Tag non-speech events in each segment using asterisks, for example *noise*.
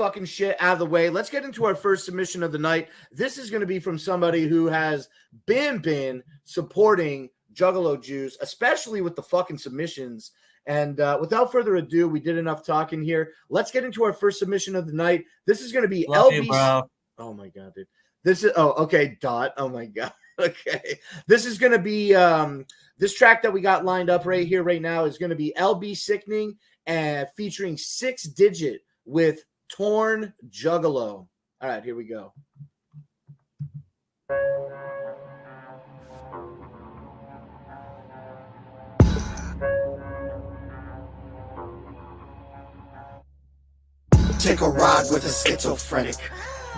fucking shit out of the way. Let's get into our first submission of the night. This is going to be from somebody who has been been supporting Juggalo Juice, especially with the fucking submissions. And uh, without further ado, we did enough talking here. Let's get into our first submission of the night. This is going to be Love LB. you. Oh my god, dude. This is oh okay, dot. Oh my god. *laughs* Okay. This is gonna be um this track that we got lined up right here, right now, is gonna be LB Sickning and featuring six digit with Torn Juggalo. All right, here we go. Take a ride with a schizophrenic.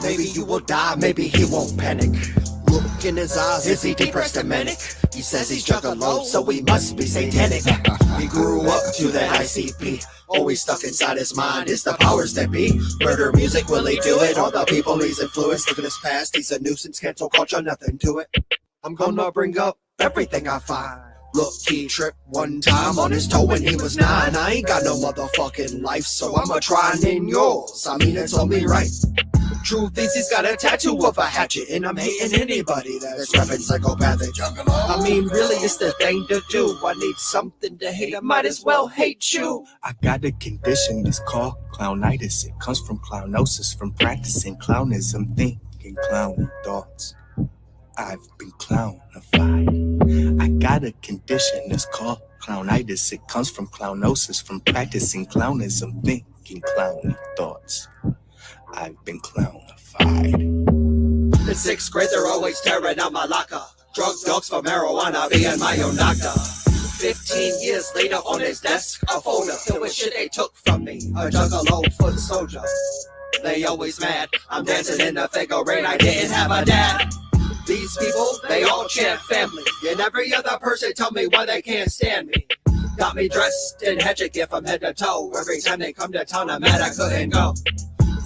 Maybe you will die, maybe he won't panic. Look in his eyes, is he depressed and manic? He says he's juggalo, so he must be satanic. He grew up to that ICP. Always stuck inside his mind is the powers that be. Murder music, will he do it? All the people he's influenced. Look at his past, he's a nuisance, cancel culture, nothing to it. I'm gonna bring up everything I find. Look, he tripped one time on his toe when he was nine. I ain't got no motherfucking life, so I'ma try and in yours. I mean, it's only right. Truth is, he's got a tattoo of a hatchet, and I'm hating anybody that's rapping psychopathic. I mean, really, it's the thing to do. I need something to hate. I might as well hate you. I got a condition, it's called clownitis. It comes from clownosis, from practicing clownism, thinking clowny thoughts. I've been clownified. I got a condition, it's called clownitis. It comes from clownosis, from practicing clownism, thinking clowny thoughts. I've been clownified. In sixth grade, they're always tearing out my locker. Drug dogs for marijuana, being my own doctor. Fifteen years later, on his desk, a folder filled with shit they took from me. A juggalo foot soldier. They always mad. I'm dancing in the figure eight. I didn't have a dad. These people, they all chant family. And every other person tell me why they can't stand me. Got me dressed in hatchet gear from head to toe. Every time they come to town, I'm mad I couldn't go.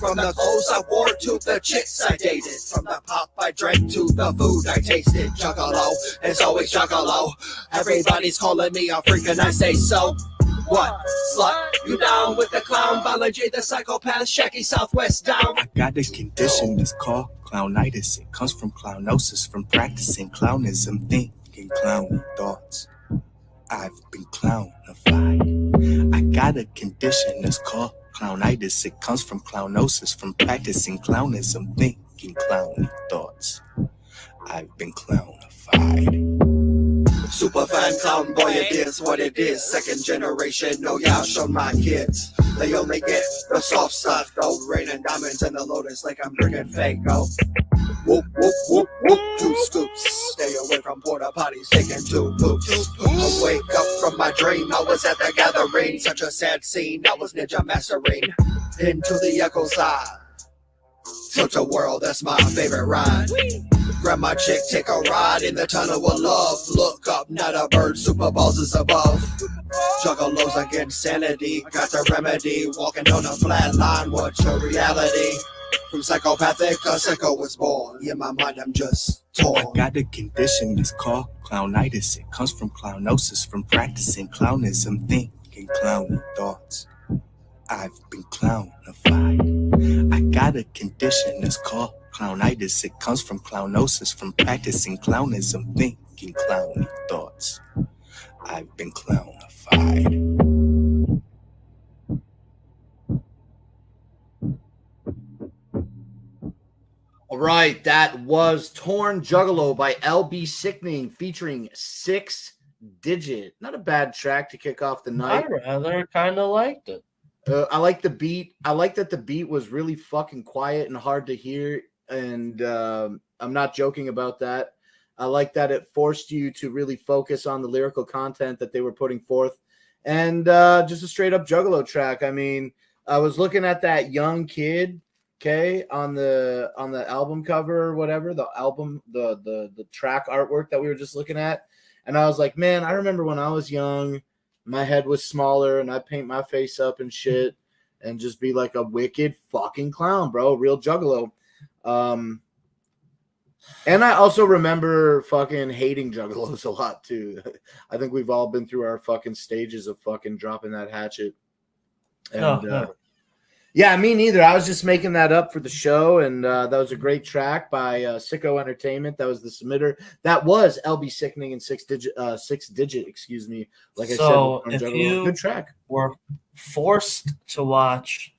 From the clothes I wore to the chicks I dated. From the pop I drank to the food I tasted. Juggalo, it's always juggalo. Everybody's calling me a freak and I say so. What? Slut? You down with the clown biology, the psychopath, Shacky Southwest down? I got a condition, it's called clownitis. It comes from clownosis, from practicing clownism, thinking clowny thoughts. I've been clownified. I got a condition, it's called clownitis. It comes from clownosis, from practicing clownism, thinking clowny thoughts. I've been clownified. Super fan clown boy, it is what it is. Second generation, no, y'all show my kids. They only get the soft stuff, gold raining diamonds in the lotus like I'm drinking Faygo. Whoop, whoop, whoop, whoop, two scoops. Stay away from porta potties, taking two poops. I wake up from my dream, I was at the gathering. Such a sad scene, I was ninja mastering. Into the echo side. Such a world, that's my favorite ride. Grab my chick, take a ride in the tunnel of love. Look up, not a bird, super balls is above. Juggalos against sanity, got the remedy. Walking on a flat line, what's your reality? From psychopathic, a psycho was born. In my mind, I'm just torn. I got a condition, it's called clownitis. It comes from clownosis, from practicing clownism, thinking clowny thoughts. I've been clownified. I got a condition, it's called clownitis. It comes from clownosis, from practicing clownism, thinking clowny thoughts. I've been clownified. All right, that was Torn Juggalo by LB Sickning featuring six digit. Not a bad track to kick off the night. I rather kind of liked it. Uh, I like the beat. I like that the beat was really fucking quiet and hard to hear. And um, I'm not joking about that. I like that it forced you to really focus on the lyrical content that they were putting forth. And uh, just a straight up juggalo track. I mean, I was looking at that young kid, okay, on the on the album cover or whatever, the album, the the the track artwork that we were just looking at. And I was like, man, I remember when I was young my head was smaller and I paint my face up and shit and just be like a wicked fucking clown, bro. Real juggalo. Um and I also remember fucking hating juggalos a lot too. *laughs* I think we've all been through our fucking stages of fucking dropping that hatchet. And Oh, uh, yeah. Me neither. I was just making that up for the show, and uh, that was a great track by uh, Sicko Entertainment. That was the submitter. That was LB Sickning and six digit, uh, six digit. Excuse me. Like So, I if said, you- good track. We're forced to watch